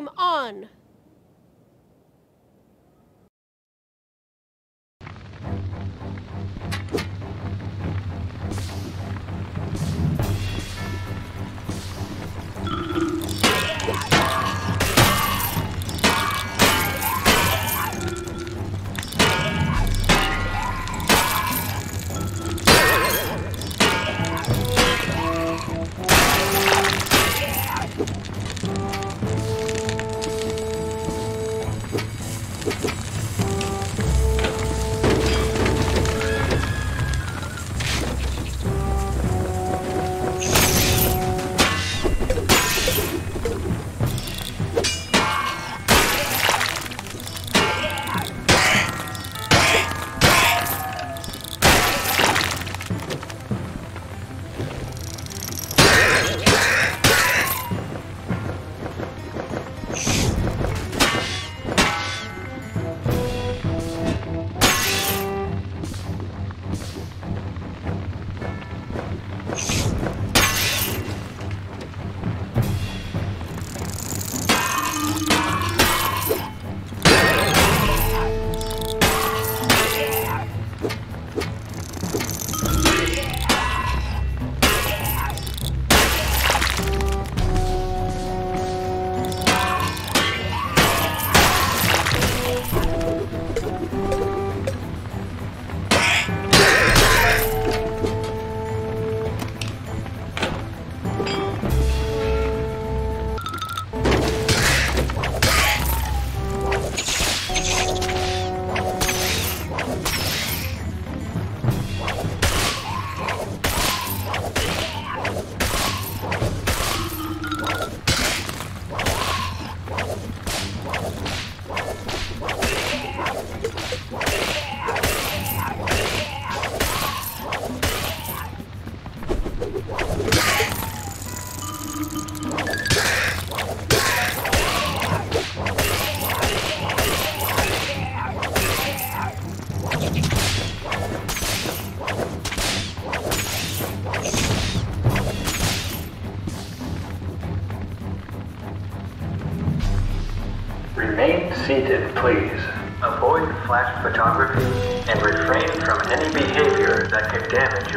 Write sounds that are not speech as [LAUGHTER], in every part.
Game on!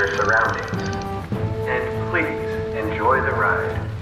Your surroundings. And please enjoy the ride.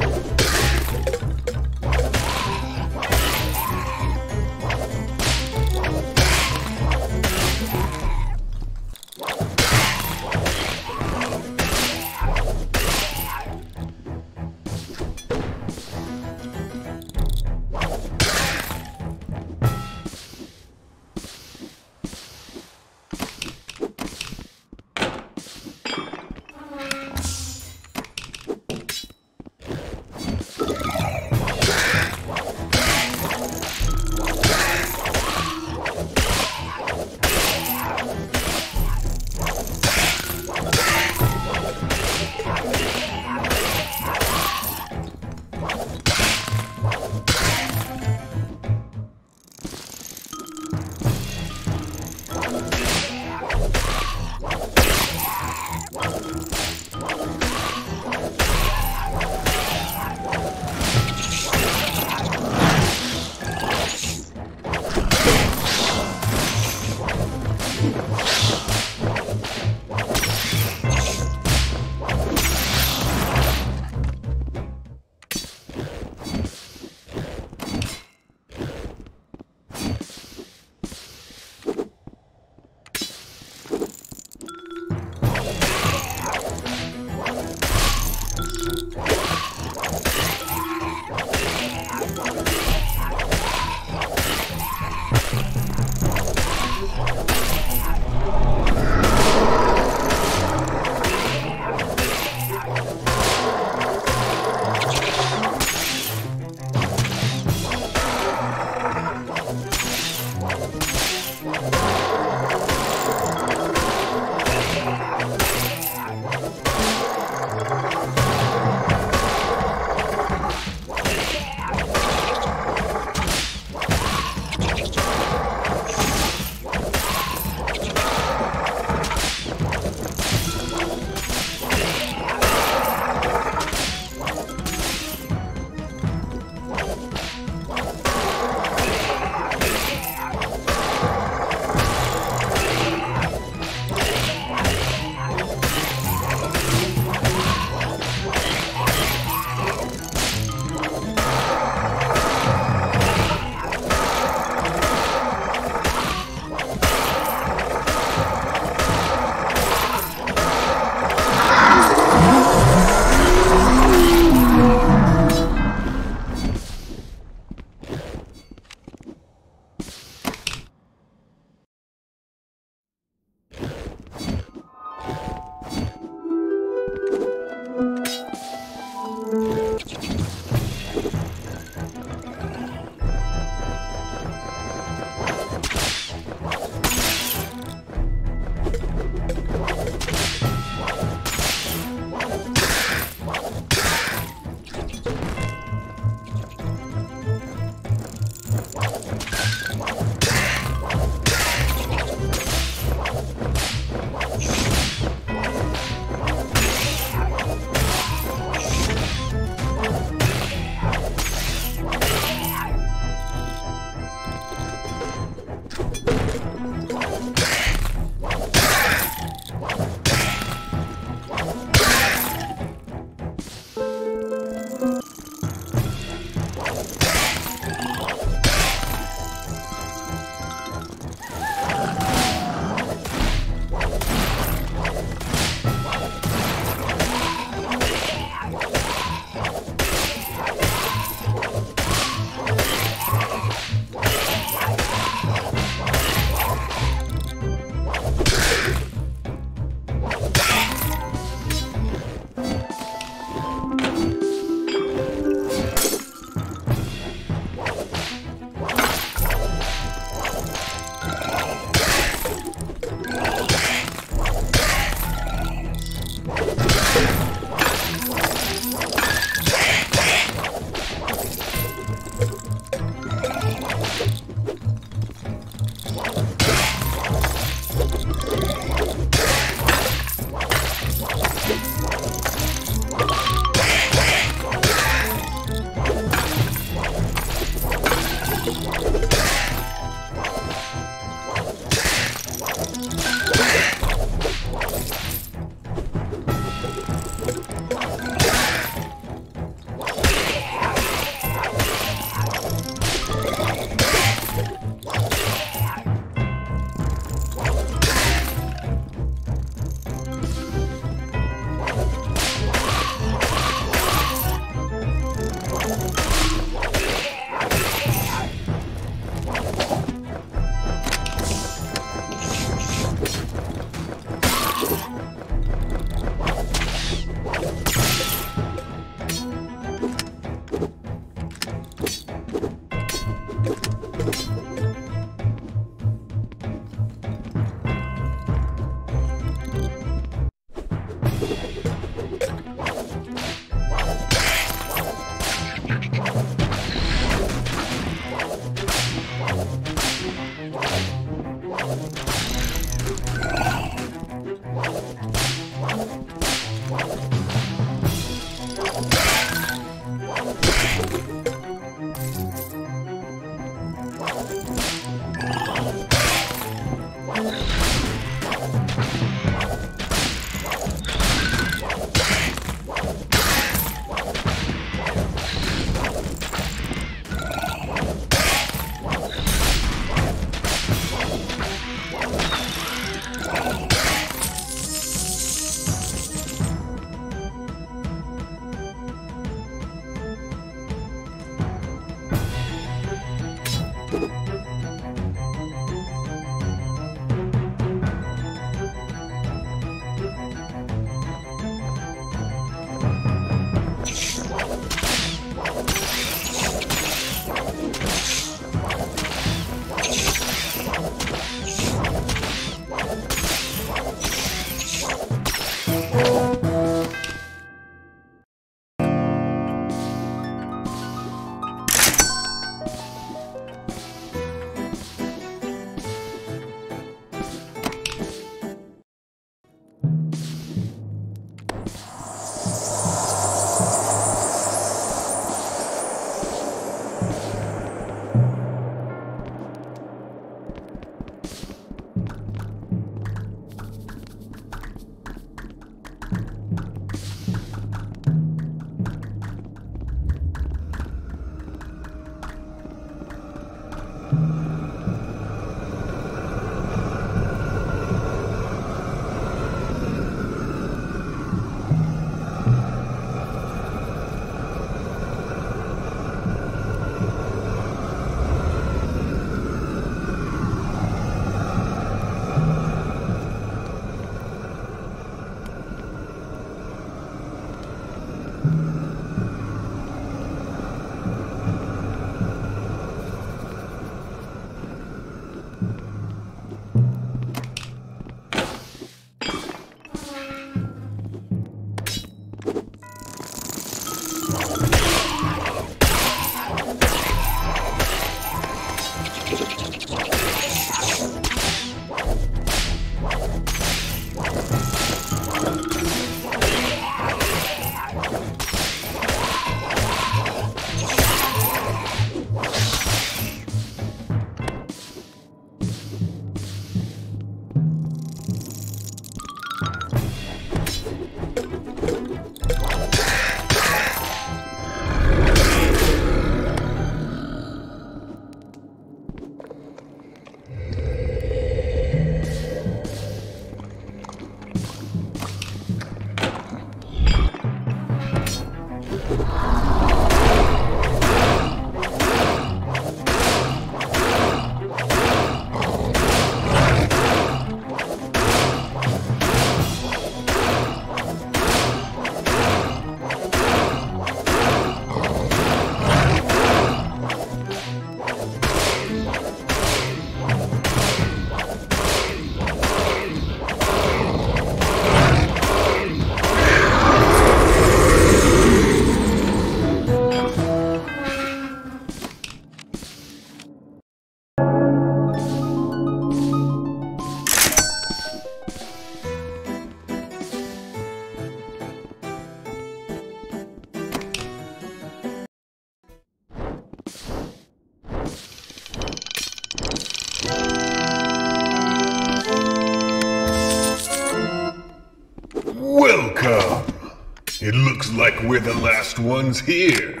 Like we're the last ones here.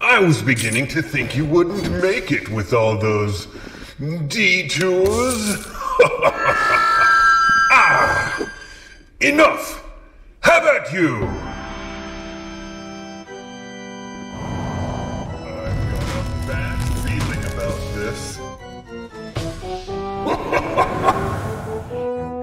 I was beginning to think you wouldn't make it with all those detours. [LAUGHS] ah! Enough! How about you? I've got a bad feeling about this. this [LAUGHS]